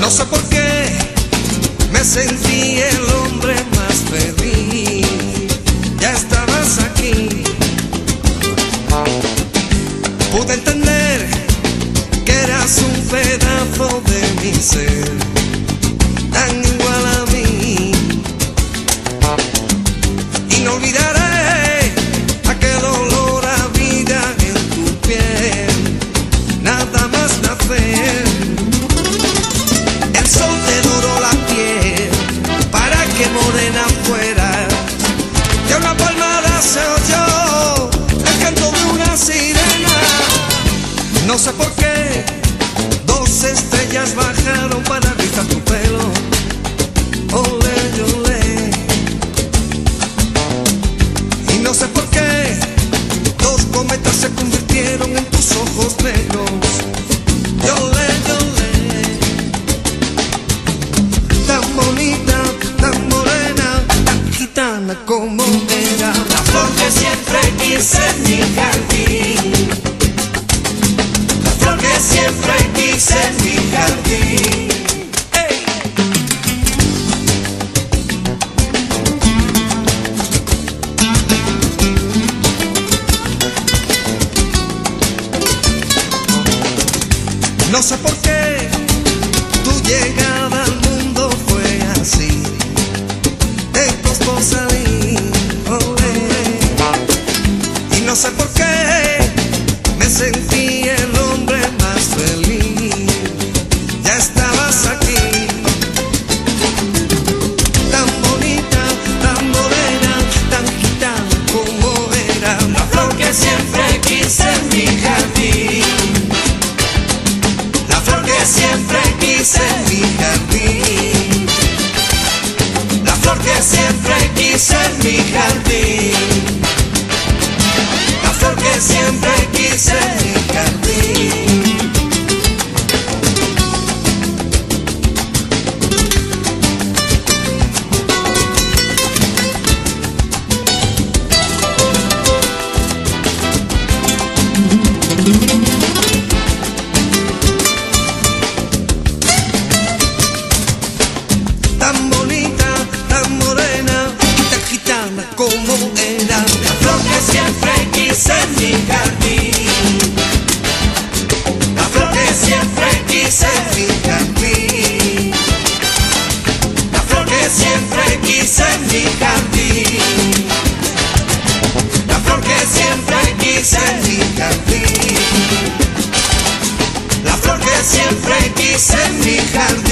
No sé por qué me sentí el hombre más feliz. Ya estabas aquí. Pude entender que eras un pedazo de mi ser, como era. La flor que siempre quise en mi jardín. La flor que siempre quise en mi jardín. No sé por qué tu llegada al mundo fue así. say flores en mi jardín. La flor que siempre quise fija en mí. La flor que siempre quise en mi jardín. La flor que siempre quise en mi jardín. La flor que siempre quise en mi jardín.